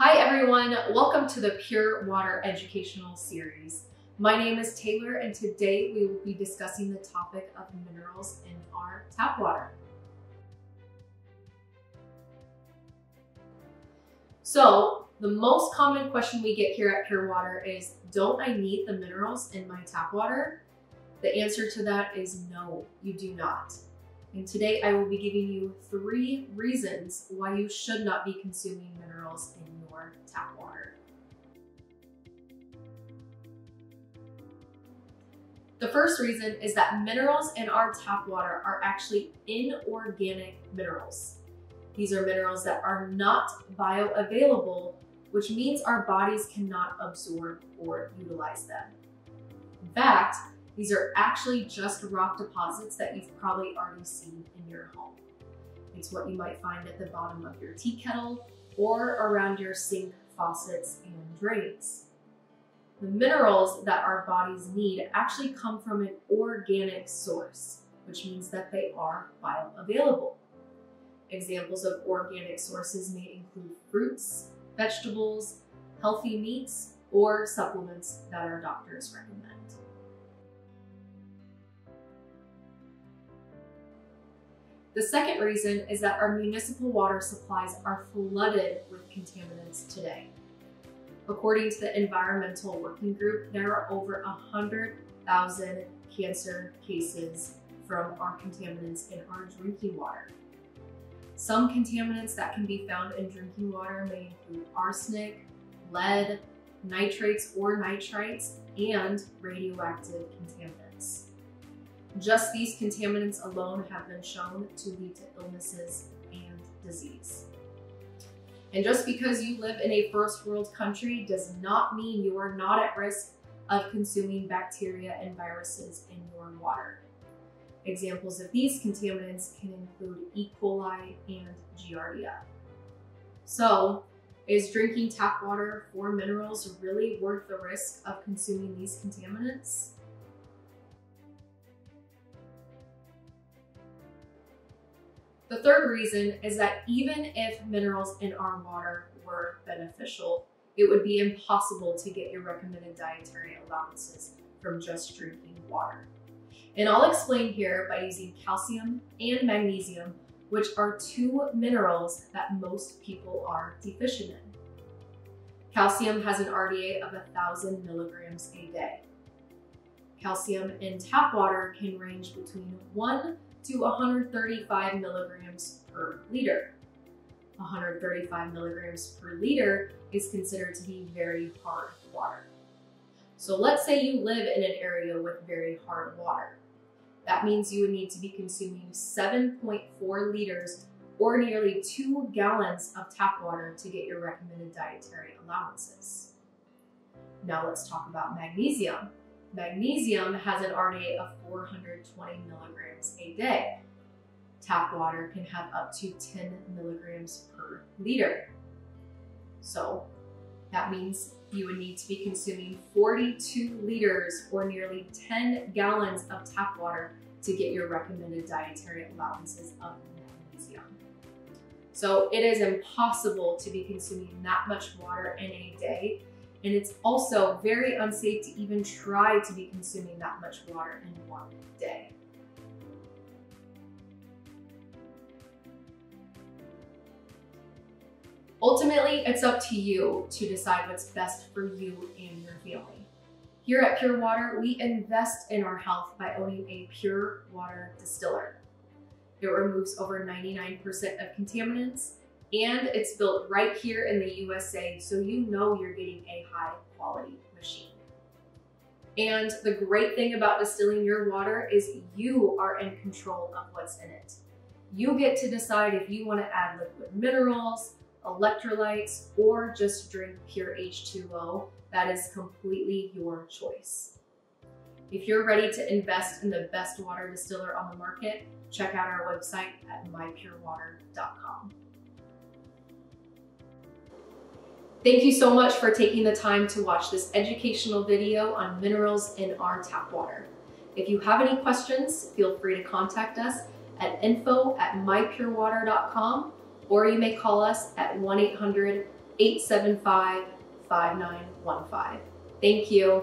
Hi everyone, welcome to the Pure Water Educational Series. My name is Taylor and today we will be discussing the topic of minerals in our tap water. So the most common question we get here at Pure Water is, don't I need the minerals in my tap water? The answer to that is no, you do not. And today I will be giving you three reasons why you should not be consuming minerals in your tap water. The first reason is that minerals in our tap water are actually inorganic minerals. These are minerals that are not bioavailable, which means our bodies cannot absorb or utilize them. In fact, these are actually just rock deposits that you've probably already seen in your home. It's what you might find at the bottom of your tea kettle or around your sink, faucets, and drains. The minerals that our bodies need actually come from an organic source, which means that they are bioavailable. Examples of organic sources may include fruits, vegetables, healthy meats, or supplements that our doctors recommend. The second reason is that our municipal water supplies are flooded with contaminants today. According to the Environmental Working Group, there are over 100,000 cancer cases from our contaminants in our drinking water. Some contaminants that can be found in drinking water may include arsenic, lead, nitrates or nitrites, and radioactive contaminants. Just these contaminants alone have been shown to lead to illnesses and disease. And just because you live in a first world country does not mean you are not at risk of consuming bacteria and viruses in your water. Examples of these contaminants can include E. coli and Giardia. So, is drinking tap water for minerals really worth the risk of consuming these contaminants? The third reason is that even if minerals in our water were beneficial, it would be impossible to get your recommended dietary allowances from just drinking water. And I'll explain here by using calcium and magnesium, which are two minerals that most people are deficient in. Calcium has an RDA of 1,000 milligrams a day. Calcium in tap water can range between 1 to 135 milligrams per liter. 135 milligrams per liter is considered to be very hard water. So let's say you live in an area with very hard water. That means you would need to be consuming 7.4 liters or nearly two gallons of tap water to get your recommended dietary allowances. Now let's talk about magnesium. Magnesium has an RDA of 420 milligrams a day. Tap water can have up to 10 milligrams per liter. So that means you would need to be consuming 42 liters or nearly 10 gallons of tap water to get your recommended dietary allowances of magnesium. So it is impossible to be consuming that much water in a day and it's also very unsafe to even try to be consuming that much water in one day. Ultimately, it's up to you to decide what's best for you and your family. Here at Pure Water, we invest in our health by owning a pure water distiller. It removes over 99% of contaminants and it's built right here in the USA, so you know you're getting a high quality machine. And the great thing about distilling your water is you are in control of what's in it. You get to decide if you want to add liquid minerals, electrolytes, or just drink pure H2O. That is completely your choice. If you're ready to invest in the best water distiller on the market, check out our website at mypurewater.com. Thank you so much for taking the time to watch this educational video on minerals in our tap water. If you have any questions, feel free to contact us at info at mypurewater.com or you may call us at 1-800 875 5915. Thank you.